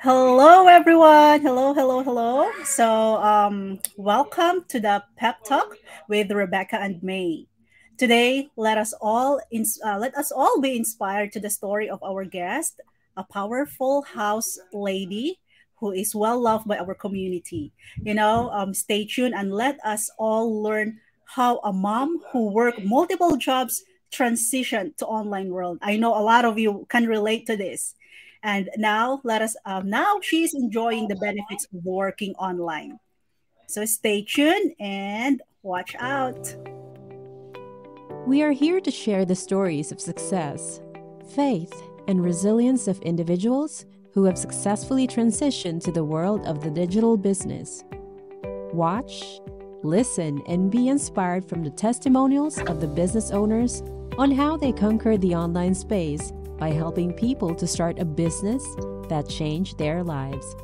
Hello, everyone. Hello, hello, hello. So, um, welcome to the Pep Talk with Rebecca and May. Today, let us all ins- uh, let us all be inspired to the story of our guest, a powerful house lady who is well loved by our community. You know, um, stay tuned and let us all learn how a mom who worked multiple jobs transitioned to online world. I know a lot of you can relate to this. And now let us um, now she's enjoying the benefits of working online. So stay tuned and watch out. We are here to share the stories of success, faith, and resilience of individuals who have successfully transitioned to the world of the digital business. Watch, listen, and be inspired from the testimonials of the business owners on how they conquered the online space by helping people to start a business that changed their lives.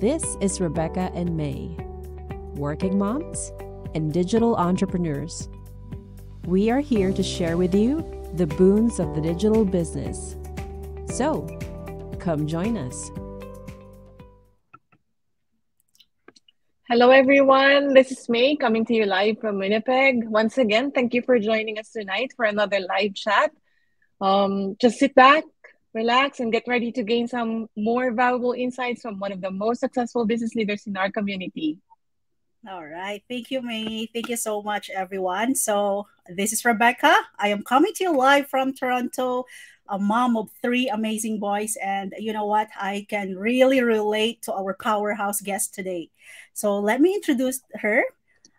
This is Rebecca and May, working moms and digital entrepreneurs. We are here to share with you the boons of the digital business. So, come join us. Hello, everyone. This is May coming to you live from Winnipeg. Once again, thank you for joining us tonight for another live chat um, just sit back, relax, and get ready to gain some more valuable insights from one of the most successful business leaders in our community. All right. Thank you, May. Thank you so much, everyone. So, this is Rebecca. I am coming to you live from Toronto, a mom of three amazing boys. And you know what? I can really relate to our powerhouse guest today. So, let me introduce her.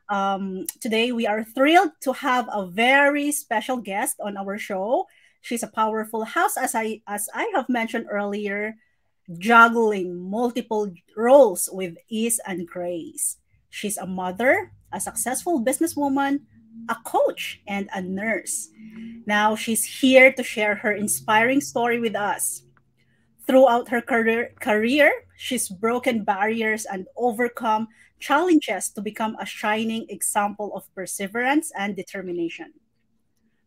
Um, today, we are thrilled to have a very special guest on our show. She's a powerful house, as I as I have mentioned earlier, juggling multiple roles with ease and grace. She's a mother, a successful businesswoman, a coach, and a nurse. Now she's here to share her inspiring story with us. Throughout her career, career, she's broken barriers and overcome challenges to become a shining example of perseverance and determination.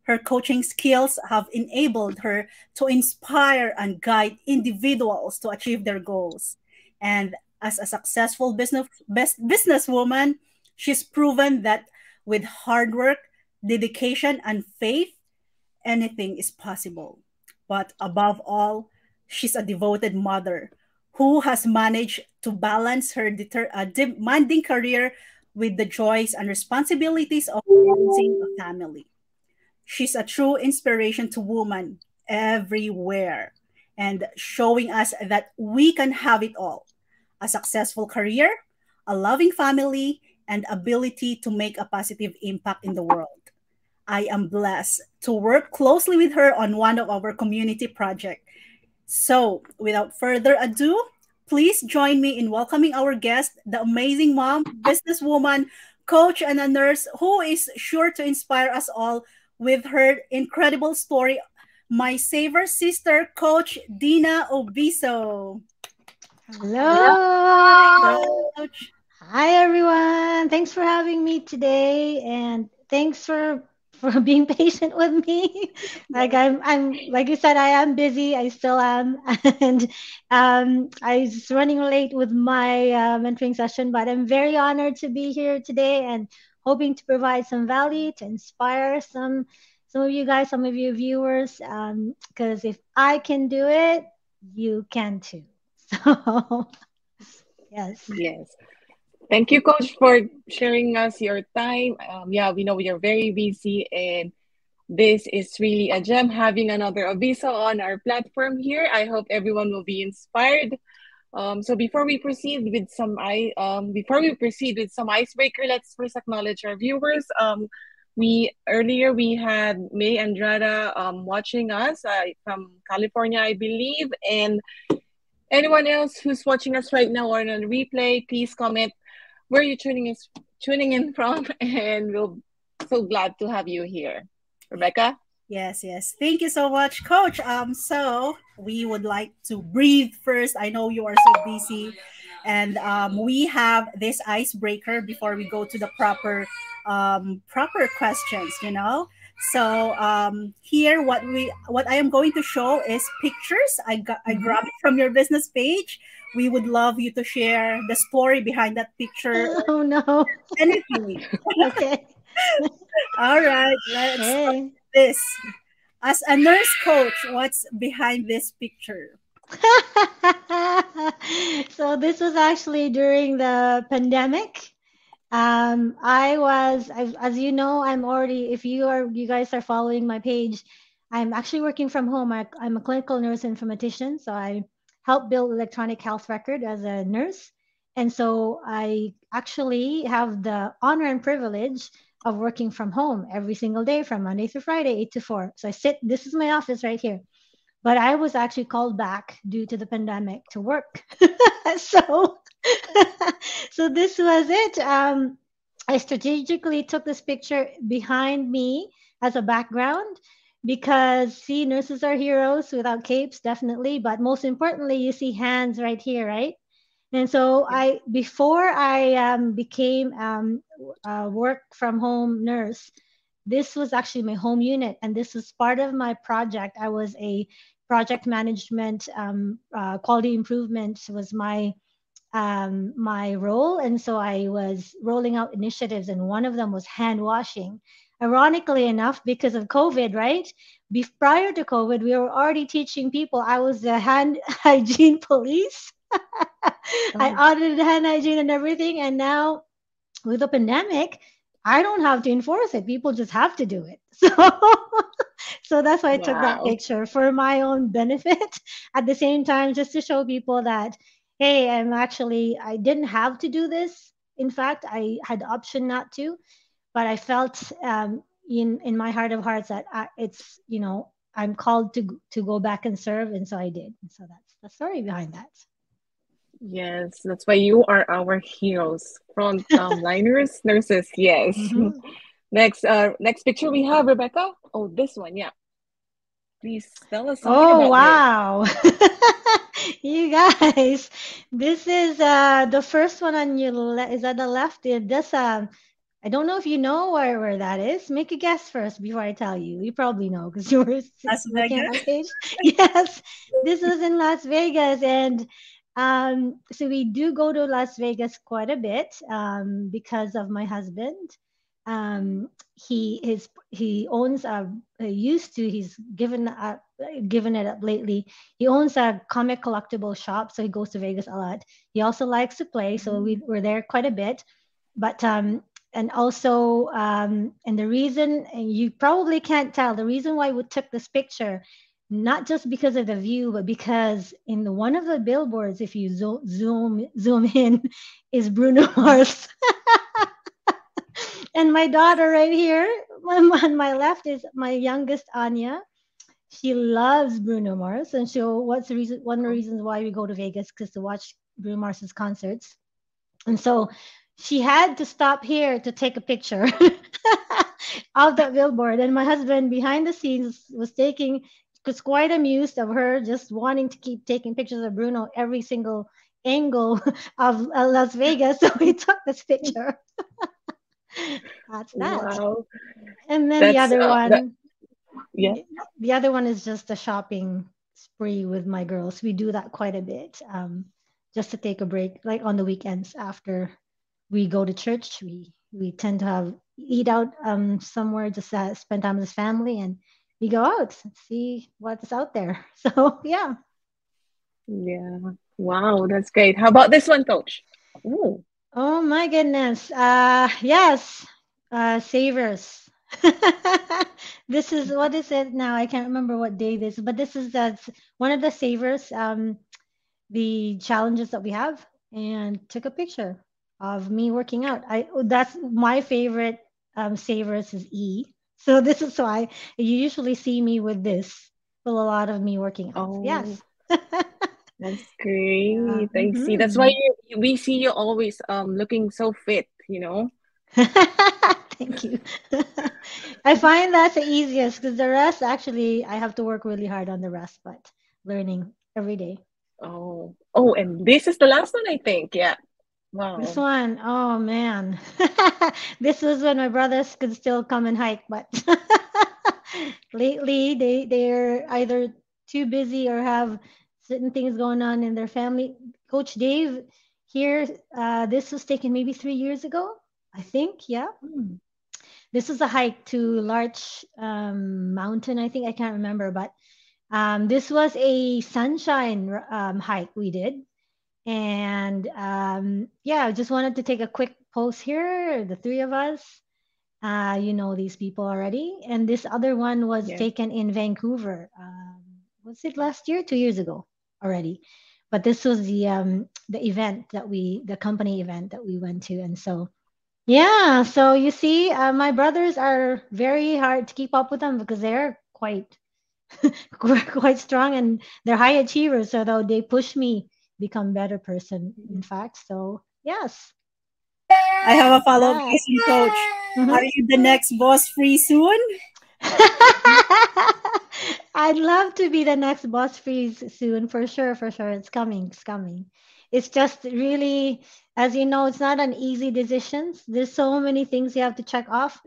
Her coaching skills have enabled her to inspire and guide individuals to achieve their goals. And as a successful business best businesswoman, she's proven that with hard work, dedication, and faith, anything is possible. But above all, she's a devoted mother who has managed to balance her uh, demanding career with the joys and responsibilities of raising a family. She's a true inspiration to women everywhere and showing us that we can have it all a successful career, a loving family, and ability to make a positive impact in the world. I am blessed to work closely with her on one of our community projects. So, without further ado, please join me in welcoming our guest, the amazing mom, businesswoman, coach, and a nurse who is sure to inspire us all with her incredible story, my saver sister, Coach Deana Obiso. Hello. Hello. Hi, everyone. Thanks for having me today, and thanks for for being patient with me. like I'm, I'm like you said, I am busy. I still am, and um, I was running late with my uh, mentoring session, but I'm very honored to be here today and hoping to provide some value to inspire some some of you guys, some of you viewers, because um, if I can do it, you can too. So yes. Yes. Thank you, Coach, for sharing us your time. Um, yeah, we know you're very busy, and this is really a gem having another Obiso on our platform here. I hope everyone will be inspired um, so before we proceed with some I um, before we proceed with some icebreaker, let's first acknowledge our viewers. Um, we earlier we had May Andrada um, watching us uh, from California, I believe, and anyone else who's watching us right now or on replay, please comment where you're tuning is tuning in from, and we'll so glad to have you here, Rebecca. Yes, yes. Thank you so much, Coach. Um, so we would like to breathe first. I know you are so busy, and um, we have this icebreaker before we go to the proper, um, proper questions. You know. So um, here, what we what I am going to show is pictures. I got I mm-hmm. grabbed it from your business page. We would love you to share the story behind that picture. Oh no! Anything. okay. All right. Let's hey. This. As a nurse coach, what's behind this picture? so this was actually during the pandemic um, I was, as you know, I'm already. If you are, you guys are following my page. I'm actually working from home. I, am a clinical nurse informatician, so I help build electronic health record as a nurse, and so I actually have the honor and privilege of working from home every single day from Monday through Friday, eight to four. So I sit. This is my office right here but I was actually called back due to the pandemic to work. so, so this was it. Um, I strategically took this picture behind me as a background because see, nurses are heroes without capes, definitely. But most importantly, you see hands right here, right? And so I, before I um, became um, a work from home nurse, this was actually my home unit, and this was part of my project. I was a project management, um, uh, quality improvement was my um, my role, and so I was rolling out initiatives, and one of them was hand washing. Ironically enough, because of COVID, right? Be- prior to COVID, we were already teaching people. I was the hand hygiene police. I audited hand hygiene and everything, and now with the pandemic, I don't have to enforce it. People just have to do it. So so that's why I wow. took that picture for my own benefit. At the same time, just to show people that, hey, I'm actually, I didn't have to do this. In fact, I had the option not to, but I felt um, in in my heart of hearts that I, it's, you know, I'm called to to go back and serve, and so I did. So that's the story behind that. Yes, that's why you are our heroes, frontliners, nurses. Yes. Mm-hmm. Next, uh, next picture we have Rebecca. Oh, this one, yeah. Please tell us something oh, wow. you guys, this is uh the first one on your left. Is that the left? This um, I don't know if you know where, where that is. Make a guess first before I tell you. You probably know because you were Las Vegas. yes, this was in Las Vegas, and um, so we do go to Las Vegas quite a bit um, because of my husband. Um, he is he owns a used to he's given up given it up lately. He owns a comic collectible shop so he goes to vegas a lot. He also likes to play so we were there quite a bit. But um and also um and the reason and you probably can't tell the reason why we took this picture not just because of the view but because in the one of the billboards if you zoom zoom zoom in is bruno mars and my daughter right here on my left is my youngest Anya. She loves Bruno Mars, and so what's the reason? One of the oh. reasons why we go to Vegas because to watch Bruno Mars's concerts, and so she had to stop here to take a picture of that billboard. And my husband behind the scenes was taking was quite amused of her just wanting to keep taking pictures of Bruno every single angle of Las Vegas. So we took this picture. That's that. Wow. And then That's, the other uh, one. That, yeah. The other one is just a shopping spree with my girls. We do that quite a bit. Um, just to take a break, like on the weekends after we go to church, we we tend to have eat out um somewhere just uh, spend time with his family and we go out and see what's out there. So yeah. Yeah. Wow, that's great. How about this one, coach? Ooh. Oh my goodness. Uh, yes, uh, Savers. this is what is it now? I can't remember what day this, but this is uh, one of the Savers, um, the challenges that we have, and took a picture of me working out. I that's my favorite um, Savers is E. So this is why you usually see me with this, with a lot of me working out. Oh. Yes. That's great. Yeah. I mm-hmm. see. That's why you, we see you always um looking so fit. You know. Thank you. I find that's the easiest because the rest actually I have to work really hard on the rest, but learning every day. Oh, oh, and this is the last one, I think. Yeah. Wow. This one, oh man, this was when my brothers could still come and hike, but lately they they're either too busy or have certain things going on in their family. Coach Dave here, uh, this was taken maybe three years ago, I think. Yeah. Mm. This is a hike to Larch um, Mountain, I think. I can't remember, but um, this was a sunshine um, hike we did. And um, yeah, I just wanted to take a quick post here, the three of us. Uh, you know these people already. And this other one was yeah. taken in Vancouver. Um, was it last year? Two years ago already. But this was the um, the event that we, the company event that we went to. And so, yeah, so you see, uh, my brothers are very hard to keep up with them because they're quite quite strong and they're high achievers. So though they push me become better person. In fact, so yes. I have a follow up question, Coach. Mm-hmm. Are you the next boss free soon? I'd love to be the next boss free soon, for sure, for sure. It's coming, it's coming. It's just really, as you know, it's not an easy decision. There's so many things you have to check off.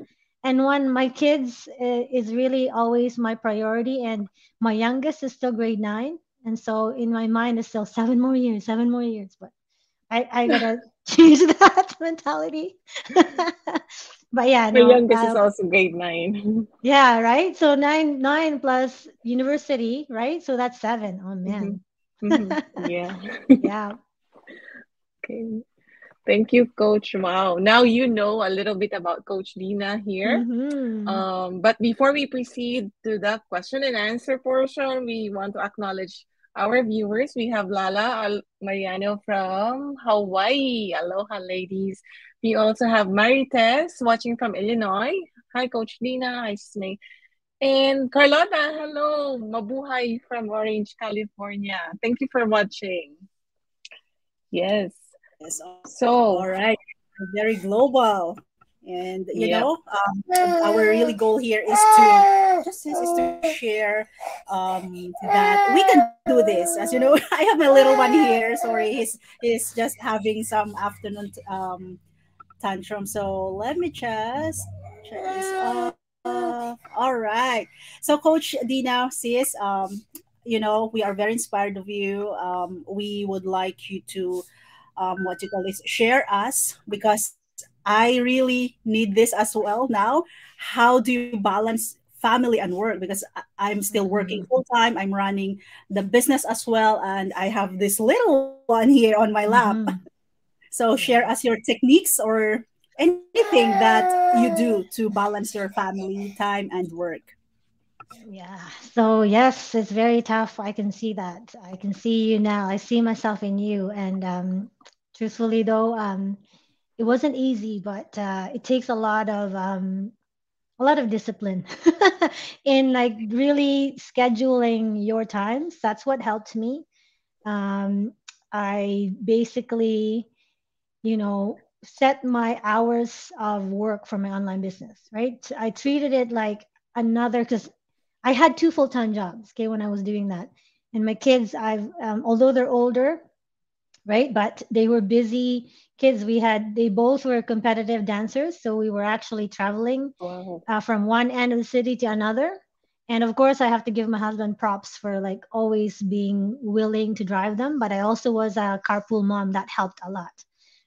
And one, my kids uh, is really always my priority. And my youngest is still grade nine. And so in my mind, it's still seven more years, seven more years. But I, I gotta change that mentality. but yeah, my no, youngest uh, is also grade nine. Yeah, right. So nine, nine plus university, right? So that's seven. Oh man. Mm-hmm. Mm-hmm. Yeah. yeah. Okay. Thank you, Coach. Wow. Now you know a little bit about Coach Deana here. Mm-hmm. Um, but before we proceed to the question and answer portion, we want to acknowledge our viewers. We have Lala Mariano from Hawaii. Aloha, ladies. We also have Marites watching from Illinois. Hi, Coach Deana. Hi, Snake. And Carlotta, hello. Mabuhay from Orange, California. Thank you for watching. Yes. Yes. So, all right. Very global and you yep. know um, our really goal here is to just is to share um, that we can do this. As you know i have my little one here. Sorry he's he's just having some afternoon um, tantrum. So let me just check this off. All right. So coach deana says um, you know we are very inspired of you. Um, we would like you to um, what you call this share us because I really need this as well now. How do you balance family and work? Because I'm still working mm-hmm. full time. I'm running the business as well, and I have this little one here on my lap. Mm-hmm. So share us your techniques or anything that you do to balance your family time and work. Yeah. So yes, it's very tough. I can see that. I can see you now. I see myself in you. And um, truthfully, though, um, it wasn't easy, but uh, it takes a lot of um, a lot of discipline in like really scheduling your times. That's what helped me. Um, I basically, you know, set my hours of work for my online business. Right. I treated it like another because I had two full time jobs. Okay, when I was doing that, and my kids, I've um, although they're older, right, but they were busy kids. We had they both were competitive dancers so we were actually traveling wow. uh, from one end of the city to another. And of course i have to give my husband props for like always being willing to drive them but i also was a carpool mom that helped a lot.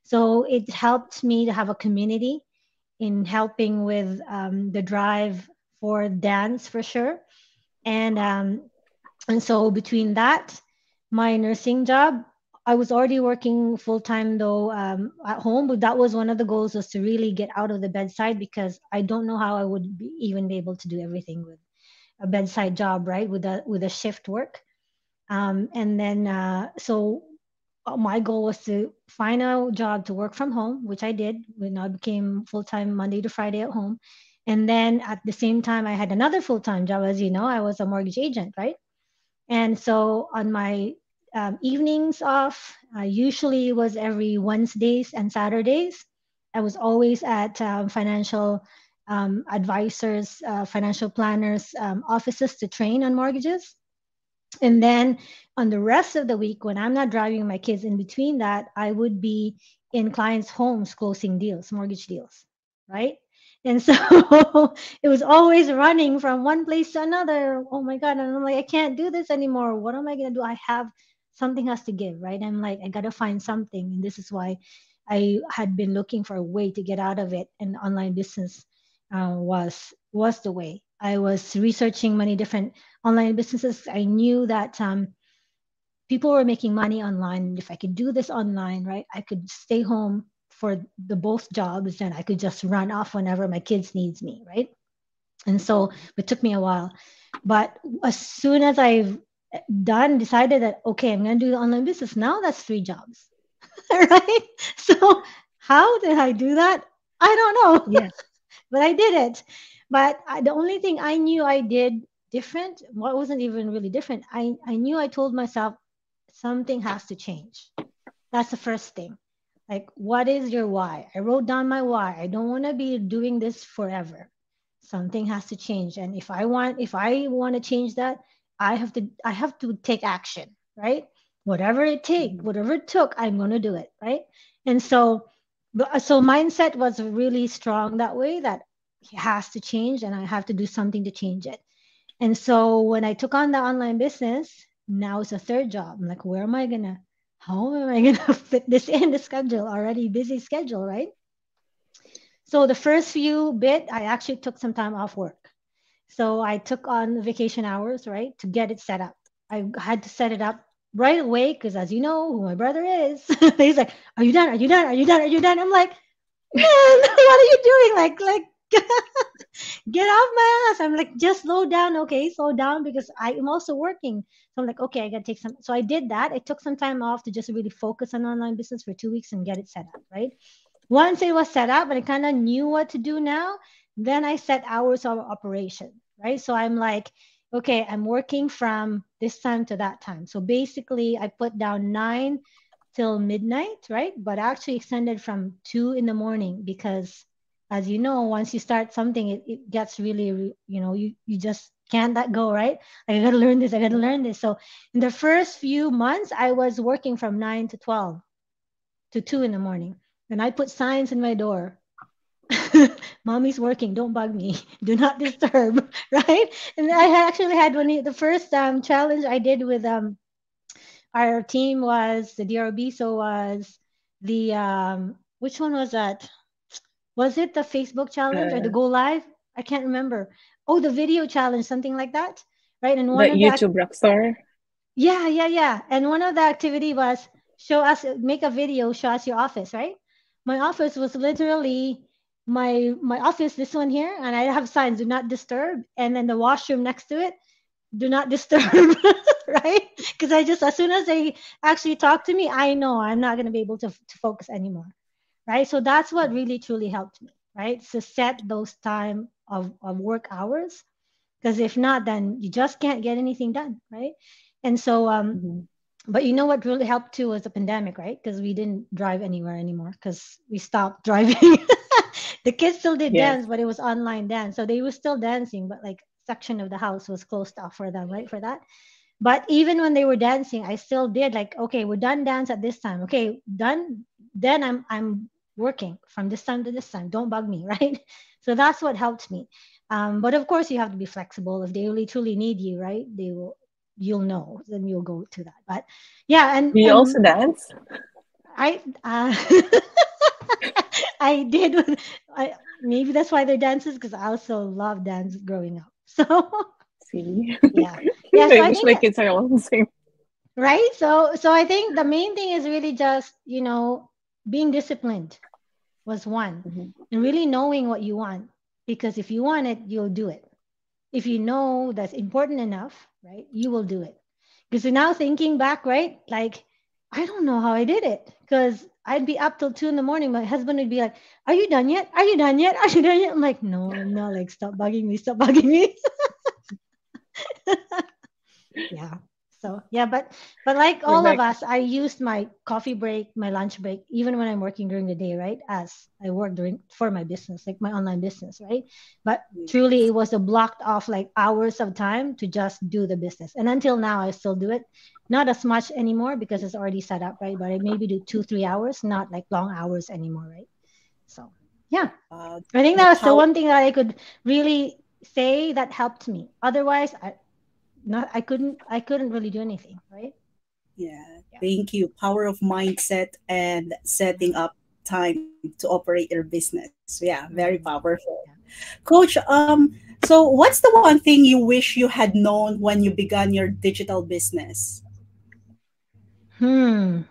So it helped me to have a community in helping with um, the drive for dance for sure. And um, and so between that my nursing job I was already working full time though um, at home, but that was one of the goals was to really get out of the bedside because I don't know how I would be, even be able to do everything with a bedside job, right? With a with a shift work, um, and then uh, so uh, my goal was to find a job to work from home, which I did when I became full time Monday to Friday at home, and then at the same time I had another full time job, as you know, I was a mortgage agent, right? And so on my um, evenings off. Uh, usually was every Wednesdays and Saturdays. I was always at um, financial um, advisors, uh, financial planners um, offices to train on mortgages. And then on the rest of the week, when I'm not driving my kids in between that, I would be in clients' homes closing deals, mortgage deals, right? And so it was always running from one place to another. Oh my God. And I'm like, I can't do this anymore. What am I going to do? I have something has to give, right? I'm like, I got to find something. And this is why I had been looking for a way to get out of it. And online business uh, was was the way. I was researching many different online businesses. I knew that um, people were making money online. If I could do this online, right, I could stay home for the both jobs and I could just run off whenever my kids needs me, right? And so it took me a while. But as soon as I've done, decided that, okay, I'm going to do the online business, now that's three jobs, right? So how did I do that? I don't know. Yes. but I did it. But I, the only thing I knew I did different, well, wasn't even really different. I, I knew I told myself something has to change. That's the first thing. Like, what is your why? I wrote down my why. I don't want to be doing this forever. Something has to change. And if I want, if I want to change that, I have to, I have to take action, right? Whatever it take, mm-hmm. whatever it took, I'm going to do it, right? And so, so mindset was really strong that way that it has to change and I have to do something to change it. And so when I took on the online business, now it's a third job. I'm like, where am I gonna how am I going to fit this in the schedule? Already busy schedule, right? So the first few bit, I actually took some time off work. So I took on vacation hours, right, to get it set up. I had to set it up right away because, as you know, who my brother is, he's like, "Are you done? Are you done? Are you done? Are you done?" I'm like, "Man, what are you doing? Like, like get off my ass. I'm like, just slow down. Okay, slow down because I am also working. So I'm like, okay, I gotta take some. So I did that. I took some time off to just really focus on online business for two weeks and get it set up, right? Once it was set up and I kind of knew what to do now, then I set hours of operation, right? So I'm like, okay, I'm working from this time to that time. So basically, I put down nine till midnight, right? But I actually extended from two in the morning because as you know, once you start something, it, it gets really, you know, you, you just can't let go, right? Like, I gotta learn this, I gotta learn this. So in the first few months, I was working from nine to 12 to two in the morning. And I put signs in my door. Mommy's working, don't bug me. Do not disturb, right? And I actually had one the first um, challenge I did with um, our team was the DRB, so was the um, which one was that? Was it the Facebook challenge uh, or the uh. Go Live? I can't remember. Oh, the video challenge, something like that, right? And one the YouTube the, Rockstar. Yeah, yeah, yeah. And one of the activity was show us, make a video, show us your office, right? My office was literally my my office, this one here, and I have signs, do not disturb, and then the washroom next to it, do not disturb, right? Because I just as soon as they actually talk to me, I know I'm not gonna be able to, to focus anymore right? So that's what really truly helped me, right? To set those time of, of work hours, because if not, then you just can't get anything done, right? And so, um, mm-hmm. but you know what really helped too was the pandemic, right? Because we didn't drive anywhere anymore because we stopped driving. The kids still did yes. dance, but it was online dance, so they were still dancing, but like section of the house was closed off for them, right? For that. But even when they were dancing, I still did like, okay, we're done dance at this time. Okay, done then I'm I'm working from this time to this time. Don't bug me, right? So that's what helped me. Um, but of course, you have to be flexible. If they really truly need you, right? They will. You'll know. Then you'll go to that. But yeah, and we also dance. I uh, I did. I maybe that's why they're dancers because I also love dance growing up. So see, yeah, yeah. So I wish my kids are all the same right so so i think the main thing is really just you know being disciplined was one mm-hmm. and really knowing what you want because if you want it you'll do it if you know that's important enough right you will do it because now thinking back right like i don't know how i did it because i'd be up till two in the morning my husband would be like are you done yet are you done yet are you done yet i'm like no i'm not like stop bugging me stop bugging me yeah so yeah, but but like all of us, I used my coffee break, my lunch break, even when I'm working during the day, right? As I work during for my business, like my online business, right? But mm-hmm. truly, it was a blocked off like hours of time to just do the business. And until now, I still do it, not as much anymore because it's already set up, right? But I maybe do two, three hours, not like long hours anymore, right? So Yeah. Uh, I think that was the one thing that I could really say that helped me. Otherwise, I not I couldn't I couldn't really do anything, right? Yeah. yeah. Thank you. Power of mindset and setting up time to operate your business. Yeah, very powerful. Yeah. Coach, um so what's the one thing you wish you had known when you began your digital business? Hmm.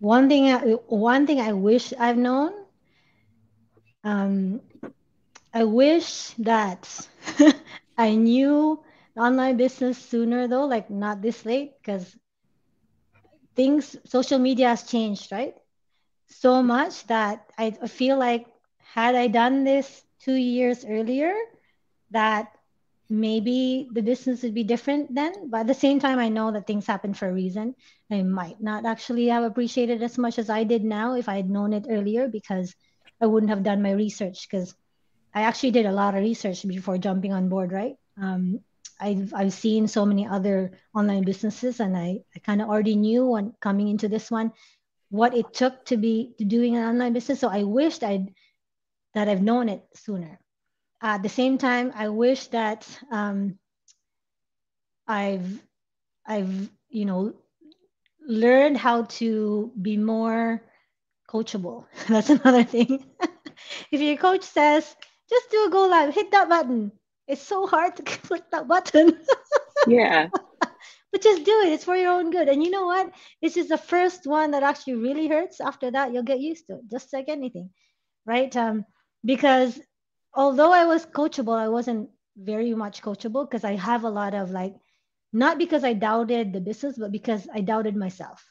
One thing I, one thing I wish I've known um I wish that I knew online business sooner though, like not this late, because things, social media has changed, right? So much that I feel like had I done this two years earlier, that maybe the business would be different then. But at the same time, I know that things happen for a reason. I might not actually have appreciated as much as I did now if I had known it earlier because I wouldn't have done my research because I actually did a lot of research before jumping on board, right? Um, I've, I've seen so many other online businesses and I, I kind of already knew when coming into this one what it took to be to doing an online business. So I wished I'd that I've known it sooner. At the same time, I wish that um, I've I've you know learned how to be more coachable. That's another thing. if your coach says just do a go live, hit that button. It's so hard to click that button. yeah. but just do it. It's for your own good. And you know what? This is the first one that actually really hurts. After that, you'll get used to it, just like anything, right? Um, because although I was coachable, I wasn't very much coachable because I have a lot of like, not because I doubted the business, but because I doubted myself.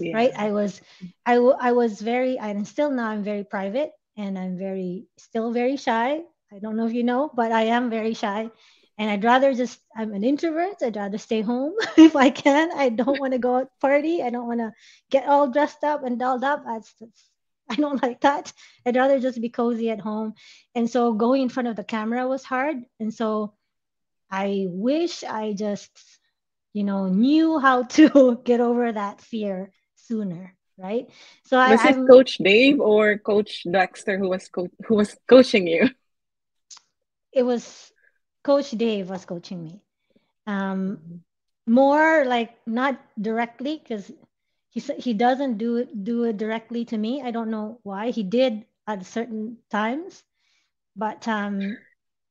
Yeah. Right. I was, I, I was very, and still now I'm very private and I'm very still very shy. I don't know if you know, but I am very shy. And I'd rather just I'm an introvert. I'd rather stay home if I can. I don't want to go out party. I don't want to get all dressed up and dolled up. That's, that's I don't like that. I'd rather just be cozy at home. And so going in front of the camera was hard. And so I wish I just, you know, knew how to get over that fear sooner right? So was I, it I'm, Coach Dave or Coach Dexter who was co- who was coaching you? It was Coach Dave was coaching me. Um, more like not directly because he he doesn't do it do it directly to me. I don't know why he did at certain times, but um,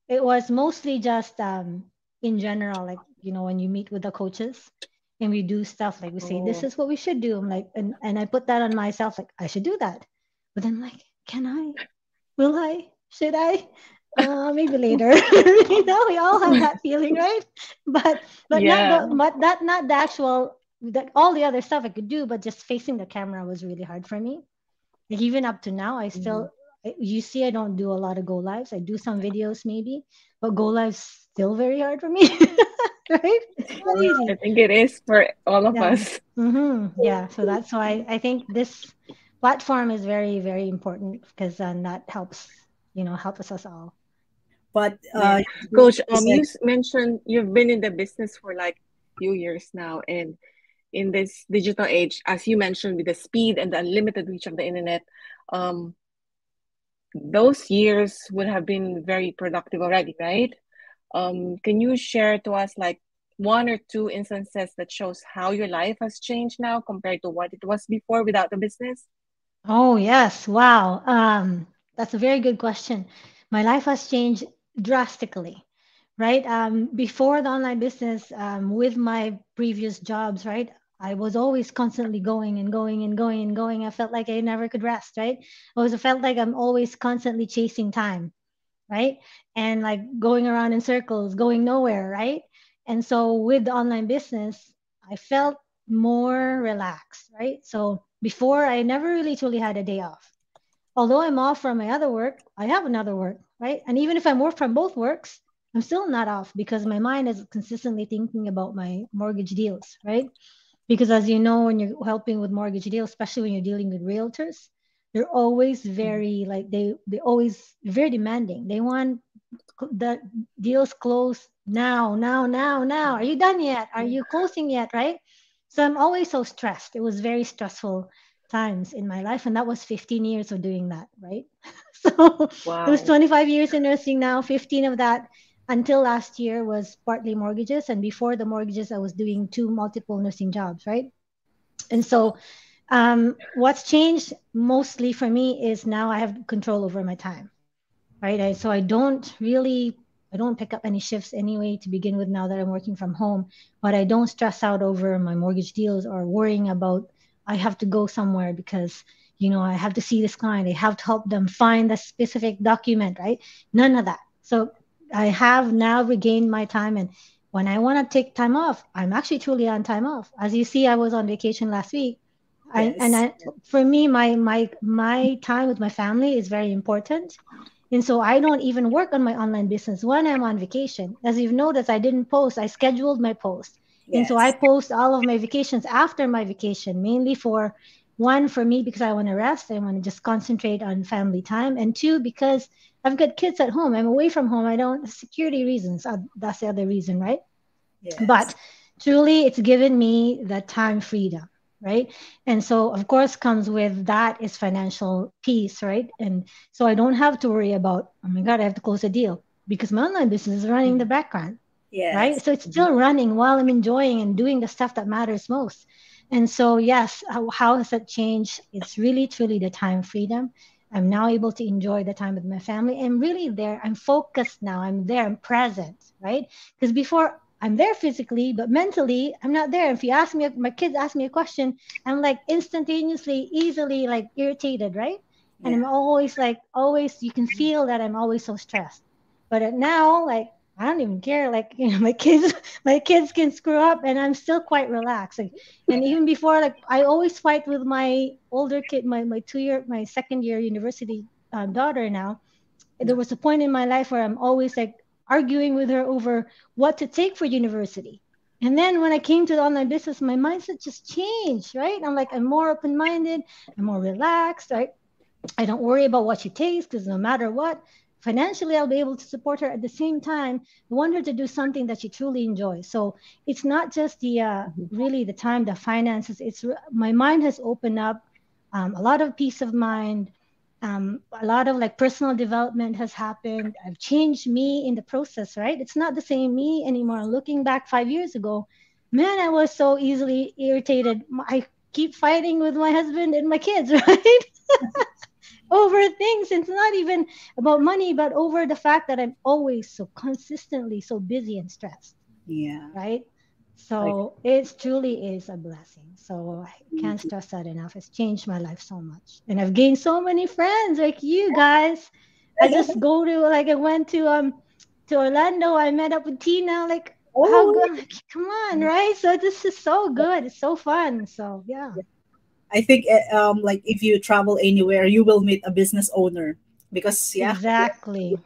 it was mostly just um, in general, like you know when you meet with the coaches and we do stuff like we say, oh. this is what we should do. I'm like, and, and I put that on myself, like, I should do that. But then like, can I? Will I? Should I? Uh, maybe later. you know, we all have that feeling, right? But but yeah. not but that not the actual that all the other stuff I could do, but just facing the camera was really hard for me. Like even up to now, I still mm-hmm. you see I don't do a lot of go lives. I do some videos maybe, but go lives still very hard for me. right? I think it is for all of yeah. us. Mm-hmm. Yeah. So that's why I think this platform is very, very important because then that helps, you know, helps us all. But uh, Coach, um, you mentioned you've been in the business for like a few years now, and in this digital age, as you mentioned, with the speed and the unlimited reach of the internet, um, those years would have been very productive already, right? Um, can you share to us like one or two instances that shows how your life has changed now compared to what it was before without the business? Oh yes, wow. Um, that's a very good question. My life has changed drastically, right? Um, before the online business, um, with my previous jobs, right? I was always constantly going and going and going and going. I felt like I never could rest, right? I was felt like I'm always constantly chasing time right? And like going around in circles, going nowhere, right? And so with the online business, I felt more relaxed, right? So before I never really truly had a day off. Although I'm off from my other work, I have another work, right? And even if I'm off from both works, I'm still not off because my mind is consistently thinking about my mortgage deals, right? Because as you know, when you're helping with mortgage deals, especially when you're dealing with realtors, they're always mm-hmm. very like they they always very demanding. They want the deals closed now now now now. Are you done yet? Are you closing yet right? So i'm always so stressed. It was very stressful times in my life, and that was 15 years of doing that, right? so wow. it was 25 years in nursing now, 15 of that until last year was partly mortgages. And before the mortgages, I was doing two multiple nursing jobs, right? And so um, what's changed mostly for me is now I have control over my time, right? I, so I don't really I don't pick up any shifts anyway to begin with now that I'm working from home, but I don't stress out over my mortgage deals or worrying about I have to go somewhere because you know I have to see this client, I have to help them find the specific document, right? None of that. So I have now regained my time and when I want to take time off, I'm actually truly on time off. As you see, I was on vacation last week I, and I, for me, my my my time with my family is very important, and so I don't even work on my online business when I'm on vacation. As you've noticed, I didn't post. I scheduled my post, yes. and so I post all of my vacations after my vacation, mainly for one for me because I want to rest. I want to just concentrate on family time, and two because I've got kids at home. I'm away from home. I don't security reasons. Uh, that's the other reason, right? Yes. But truly, it's given me the time freedom right and so of course comes with that is financial peace right and so i don't have to worry about oh my god i have to close a deal because my online business is running in the background yes. right so it's still running while i'm enjoying and doing the stuff that matters most and so yes how, how has that changed it's really truly the time freedom i'm now able to enjoy the time with my family i'm really there i'm focused now i'm there i'm present right because before I'm there physically, but mentally, I'm not there. If you ask me, my kids ask me a question, I'm like instantaneously, easily like irritated, right? Yeah. And I'm always like, always, you can feel that I'm always so stressed. But now, like, I don't even care. Like, you know, my kids, my kids can screw up, and I'm still quite relaxed. Like, and even before, like, I always fight with my older kid, my my two year, my second year university um, daughter. Now, there was a point in my life where I'm always like arguing with her over what to take for university. And then when I came to the online business, my mindset just changed, right? I'm like, I'm more open minded, I'm more relaxed, right? I don't worry about what she takes because no matter what, financially, I'll be able to support her at the same time. I want her to do something that she truly enjoys. So it's not just the uh, really the time, the finances. It's my mind has opened up, um, a lot of peace of mind, um, a lot of like personal development has happened. I've changed me in the process, right? It's not the same me anymore. Looking back five years ago, man, I was so easily irritated. I keep fighting with my husband and my kids, right? over things. It's not even about money, but over the fact that I'm always so consistently so busy and stressed. Yeah. Right. So like, it truly is a blessing. So I can't stress that enough. It's changed my life so much. And I've gained so many friends like you guys. I just go to like I went to um to Orlando. I met up with Tina. Like oh. how good like, come on, right? So this is so good. It's so fun. So yeah. I think eh, um like if you travel anywhere, you will meet a business owner because yeah. Exactly.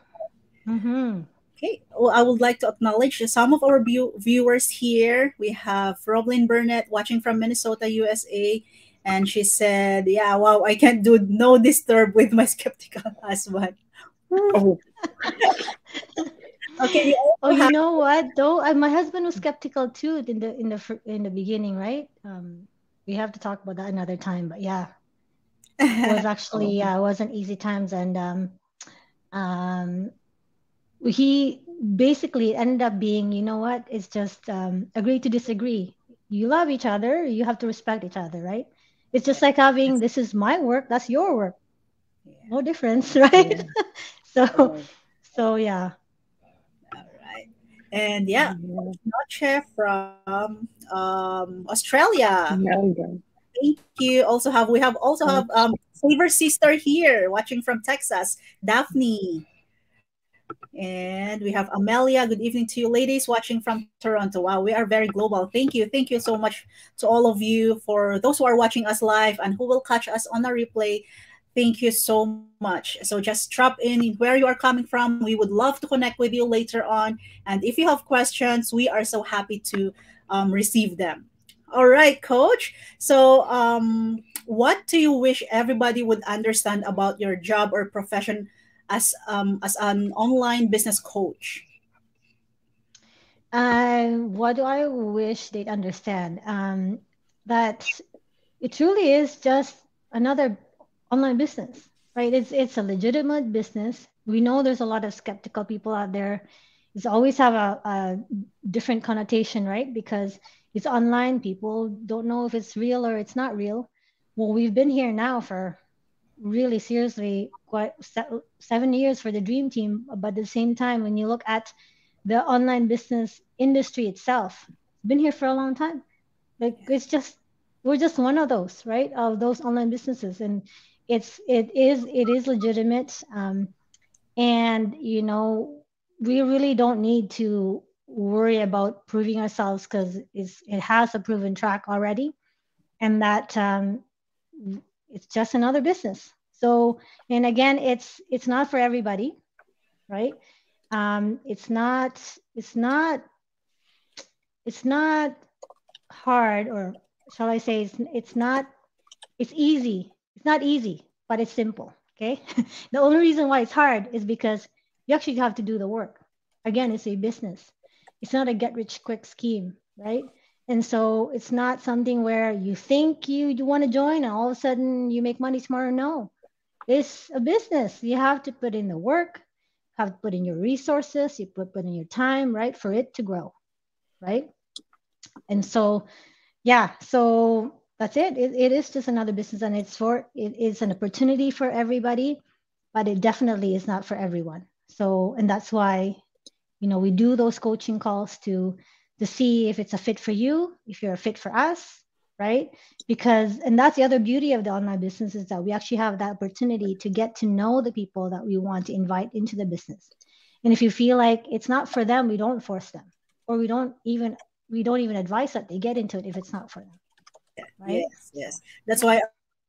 Mm-hmm. Okay, well, I would like to acknowledge some of our view- viewers here. We have Roblyn Burnett watching from Minnesota, USA. And she said, Yeah, wow, I can't do no disturb with my skeptical husband. Oh. okay. Oh, you know what? Though uh, my husband was skeptical too in the in the in the beginning, right? Um, we have to talk about that another time. But yeah, it was actually yeah, it wasn't easy times, and um, um, he basically ended up being, you know what? It's just um, agree to disagree. You love each other. You have to respect each other, right? It's just like having this is my work, that's your work. Yeah. No difference, right? Yeah. so, so yeah. And yeah, Noche from um, Australia. Thank you. Also have we have also have um Saver sister here watching from Texas, Daphne. And we have Amelia. Good evening to you, ladies, watching from Toronto. Wow, we are very global. Thank you. Thank you so much to all of you for those who are watching us live and who will catch us on a replay. Thank you so much. So just drop in where you are coming from. We would love to connect with you later on. And if you have questions, we are so happy to um, receive them. All right, coach. So, um, what do you wish everybody would understand about your job or profession as um, as an online business coach? Uh, what do I wish they'd understand? Um, that it truly is just another online business, right? It's it's a legitimate business. We know there's a lot of skeptical people out there. It's always have a, a different connotation, right? Because it's online. People don't know if it's real or it's not real. Well, we've been here now for really seriously quite seven years for the dream team but at the same time when you look at the online business industry itself it's been here for a long time like it's just we're just one of those right of those online businesses and it's it is it is legitimate um, and you know we really don't need to worry about proving ourselves because it has a proven track already and that um, it's just another business. So and again it's it's not for everybody right? Um, it's not it's not it's not hard or shall i say it's, it's not it's easy it's not easy but it's simple okay? The only reason why it's hard is because you actually have to do the work. Again it's a business. It's not a get rich quick scheme right? And so it's not something where you think you, you want to join and all of a sudden you make money tomorrow. No. It's a business. You have to put in the work have to put in your resources you put, put in your time right for it to grow right? And so yeah so that's it. it it is just another business and it's for it is an opportunity for everybody but it definitely is not for everyone. So and that's why you know we do those coaching calls to to see if it's a fit for you if you're a fit for us right? Because and that's the other beauty of the online business is that we actually have that opportunity to get to know the people that we want to invite into the business. And if you feel like it's not for them we don't force them or we don't even we don't even advise that they get into it if it's not for them right? Yes yes. That's why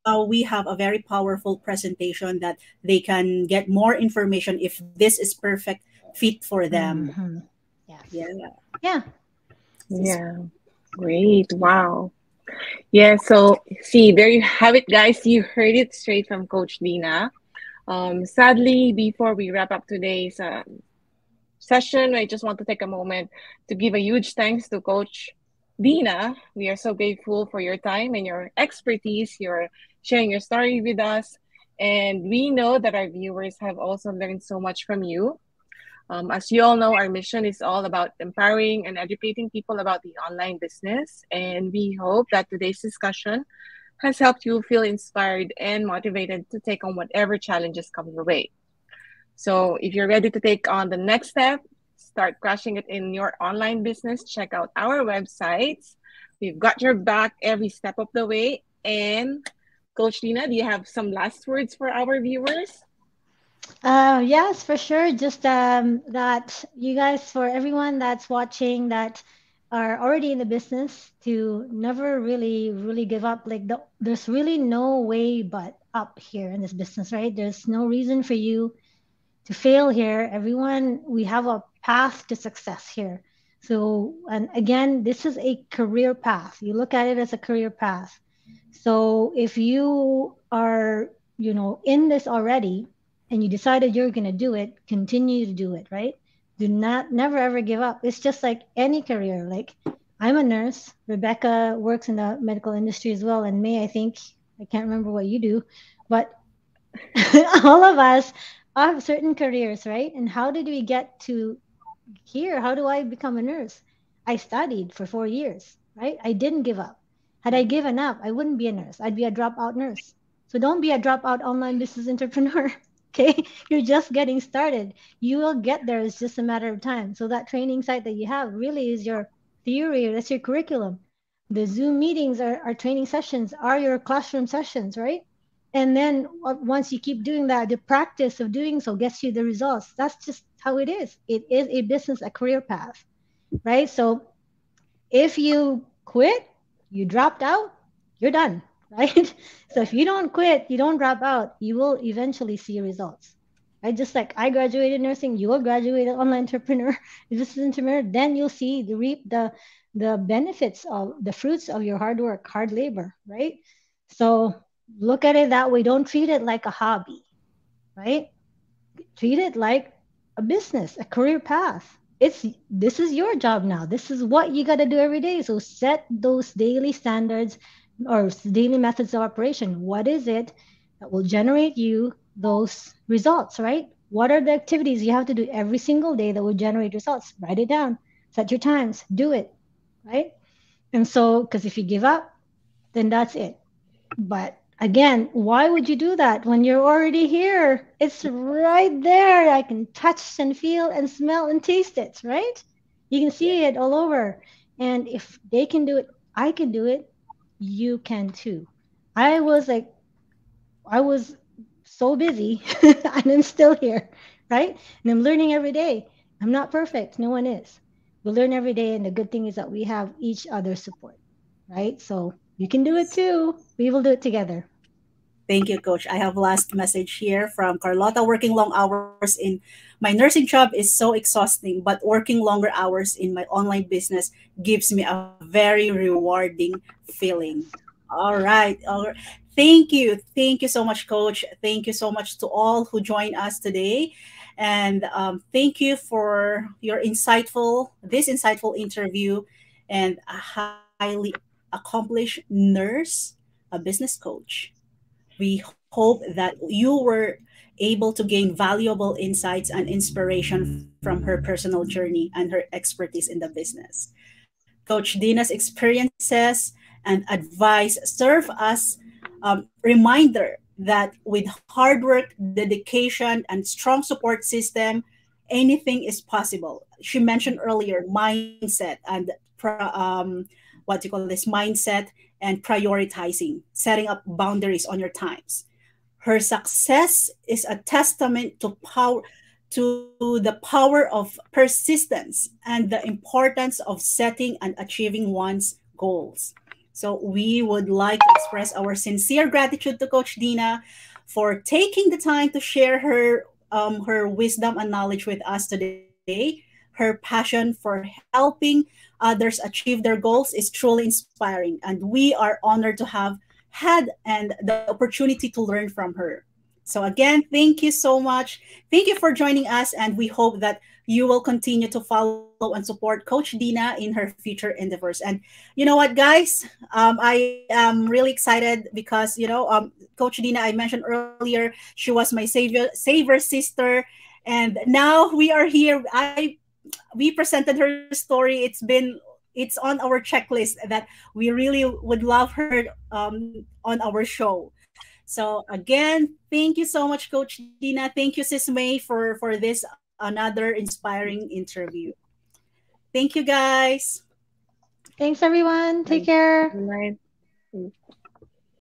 uh, we have a very powerful presentation that they can get more information if this is perfect fit for them. Mm-hmm. yeah. Yeah. Yeah. Yeah great. Wow. Yeah so see there you have it guys. You heard it straight from coach deana. Um, sadly before we wrap up today's um, session, I just want to take a moment to give a huge thanks to Coach Deana. We are so grateful for your time and your expertise. You're sharing your story with us. And we know that our viewers have also learned so much from you. Um, as you all know, our mission is all about empowering and educating people about the online business. And we hope that today's discussion has helped you feel inspired and motivated to take on whatever challenges come your way. So if you're ready to take on the next step, start crushing it in your online business, check out our websites. We've got your back every step of the way. And Coach Deana, do you have some last words for our viewers? Uh, yes, for sure. Just um, that you guys, for everyone that's watching that are already in the business, to never really, really give up. Like, the, there's really no way but up here in this business, right? There's no reason for you to fail here. Everyone, we have a path to success here. So, and again, this is a career path. You look at it as a career path. So, if you are, you know, in this already and you decided you're going to do it, continue to do it, right? Do not, never ever give up. It's just like any career. Like, I'm a nurse. Rebecca works in the medical industry as well. And May, I think, I can't remember what you do, but all of us have certain careers, right? And how did we get to here? How do I become a nurse? I studied for four years, right? I didn't give up. Had I given up, I wouldn't be a nurse. I'd be a dropout nurse. So don't be a dropout online business entrepreneur. Okay. You're just getting started. You will get there. It's just a matter of time. So that training site that you have really is your theory. That's your curriculum. The Zoom meetings are, are training sessions, are your classroom sessions, right? And then uh, once you keep doing that the practice of doing so gets you the results. That's just how it is. It is a business a career path right? So if you quit you dropped out you're done right? So if you don't quit you don't drop out you will eventually see results right? Just like i graduated nursing you will graduate online entrepreneur business entrepreneur then you'll see the reap the the benefits of the fruits of your hard work hard labor right? So look at it that way. Don't treat it like a hobby, right? Treat it like a business, a career path. It's this is your job now. This is what you got to do every day. So set those daily standards, or daily methods of operation. What is it that will generate you those results, right? What are the activities you have to do every single day that will generate results? Write it down, set your times, do it, right? And so, because if you give up, then that's it. But again, why would you do that when you're already here? It's right there. I can touch and feel and smell and taste it, right? You can see it all over. And if they can do it, I can do it, you can too. I was like, I was so busy and I'm still here, right? And I'm learning every day. I'm not perfect. No one is. We learn every day. And the good thing is that we have each other's support, right? So you can do it too. We will do it together. Thank you, Coach. I have last message here from Carlotta. Working long hours in my nursing job is so exhausting, but working longer hours in my online business gives me a very rewarding feeling. All right. All right. Thank you. Thank you so much, Coach. Thank you so much to all who joined us today. And um, thank you for your insightful, this insightful interview and highly accomplished nurse, a business coach. We hope that you were able to gain valuable insights and inspiration from her personal journey and her expertise in the business. Coach Deana's experiences and advice serve as um, reminder that with hard work, dedication, and strong support system, anything is possible. She mentioned earlier mindset and um, what you call this mindset and prioritizing, setting up boundaries on your times. Her success is a testament to power to the power of persistence and the importance of setting and achieving one's goals. So we would like to express our sincere gratitude to Coach Deana for taking the time to share her um, her wisdom and knowledge with us today. Her passion for helping others achieve their goals is truly inspiring, and we are honored to have had and the opportunity to learn from her. So again, thank you so much. Thank you for joining us, and we hope that you will continue to follow and support Coach Deana in her future endeavors. And you know what, guys, um, I am really excited because you know, um, Coach Deana, I mentioned earlier, she was my savior, savior sister, and now we are here. I we presented her story. It's been it's on our checklist that we really would love her um, on our show. So again, thank you so much, Coach Deana. Thank you, Sis May, for for this another inspiring interview. Thank you, guys. Thanks, everyone. Take care. Bye.